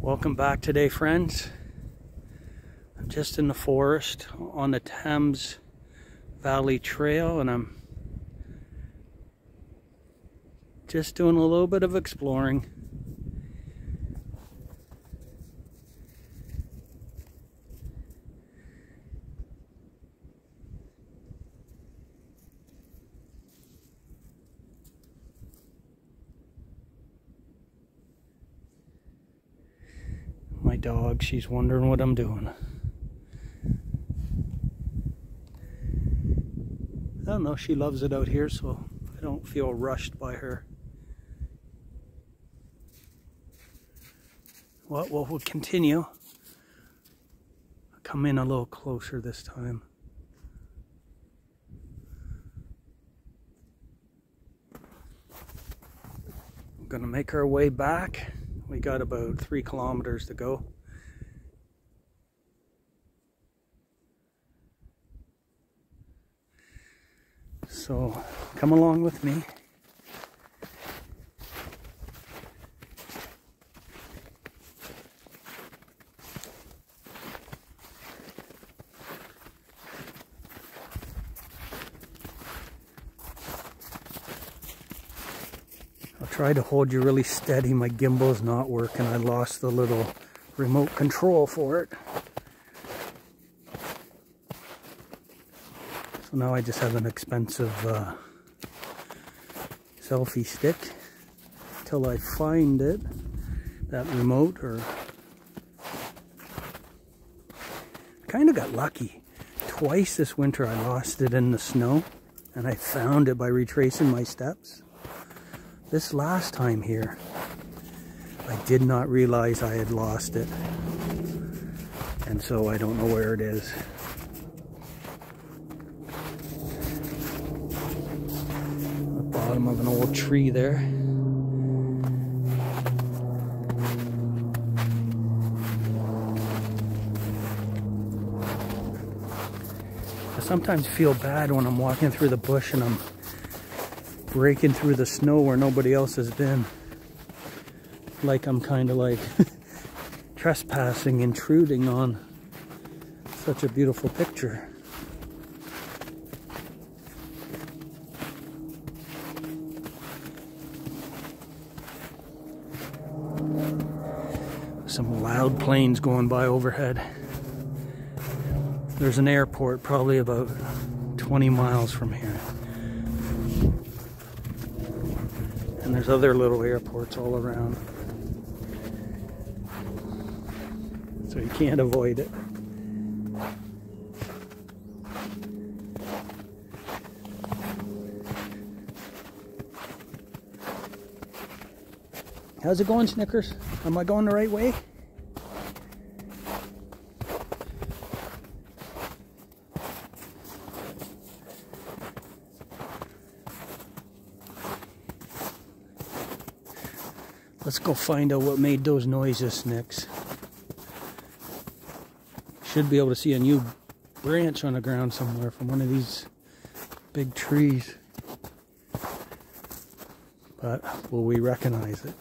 Welcome back today, friends. I'm just in the forest on the Thames Valley Trail, and I'm just doing a little bit of exploring. Dog, she's wondering what I'm doing. I don't know, she loves it out here, so I don't feel rushed by her. Well, well we'll continue. Come in a little closer this time. We're gonna make our way back. We got about three kilometers to go. So come along with me. Try to hold you really steady. My gimbal's not working. I lost the little remote control for it. So now I just have an expensive uh, selfie stick till I find it, that remote or kind of got lucky. Twice this winter I lost it in the snow and I found it by retracing my steps. This last time here, I did not realize I had lost it. And so I don't know where it is. The bottom of an old tree there. I sometimes feel bad when I'm walking through the bush and I'm breaking through the snow where nobody else has been. Like I'm kind of like trespassing, intruding on such a beautiful picture. Some loud planes going by overhead. There's an airport probably about 20 miles from here. And there's other little airports all around. So you can't avoid it. How's it going, Snickers? Am I going the right way? Let's go find out what made those noises, Snicks. Should be able to see a new branch on the ground somewhere from one of these big trees. But will we recognize it?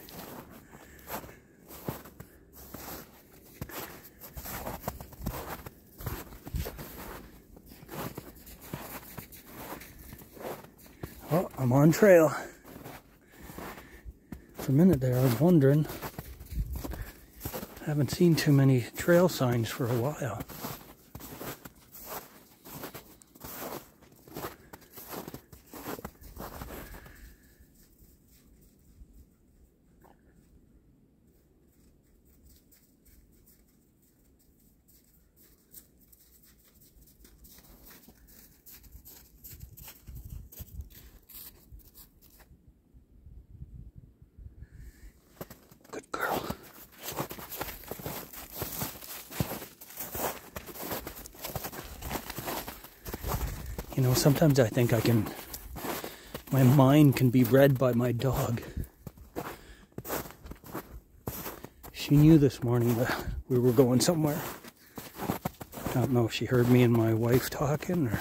Oh, I'm on trail for a minute there, I was wondering. I haven't seen too many trail signs for a while. You know, sometimes I think I can, my mind can be read by my dog. She knew this morning that we were going somewhere. I don't know if she heard me and my wife talking or.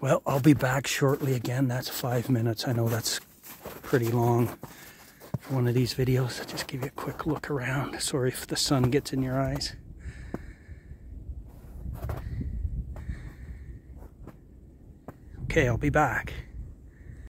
Well, I'll be back shortly again. That's five minutes. I know that's pretty long one of these videos. I'll just give you a quick look around. Sorry if the sun gets in your eyes. Okay, I'll be back.